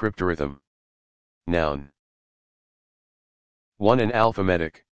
Cryptorhythm. Noun. 1. An alphametic,